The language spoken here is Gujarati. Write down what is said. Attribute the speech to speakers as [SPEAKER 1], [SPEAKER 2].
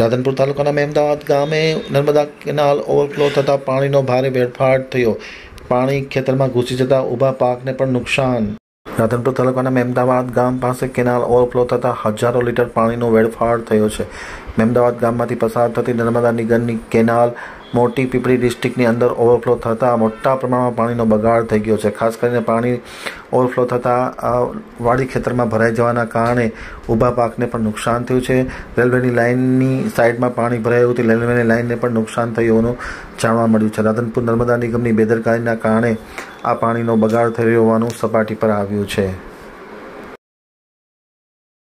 [SPEAKER 1] રાધનપુર તાલુકાના મહેમદાવાદ ગામે નર્મદા કેનાલ ઓવરફ્લો થતાં પાણીનો ભારે વેડફાટ થયો. પાણી ખેતરમાં ઘૂસી જતા ઊભા પાકને પણ નુકસાન. રાધનપુર તાલુકાના મહેમદાવાદ ગામ પાસે કેનાલ ઓવરફ્લો થતાં હજારો લીટર પાણીનો વેડફાટ થયો છે. મહેમદાવાદ ગામમાંથી પસાર થતી નર્મદા નિગમની કેનાલ મોટી પીપળી ડિસ્ટ્રિક્ટની અંદર ઓવરફ્લો થતાં મોટા પ્રમાણમાં પાણીનો બગાડ થઈ ગયો છે. ખાસ કરીને પાણી ઓવરફ્લો થતાં વાડી ખેતરમાં ભરાઈ જવાના કારણે ઊભા પાકને પણ નુકસાન થયું છે. રેલવેની લાઇનની સાઈડમાં પાણી ભરાયું હતું. રેલવેની લાઇનને પણ નુકસાન થયું હોવાનું જાણવા મળ્યું છે. રાધનપુર નર્મદા નિગમની બેદરકારીના કારણે આ પાણીનો બગાડ થઈ રહ્યો હોવાનું સપાટી પર આવ્યું છે.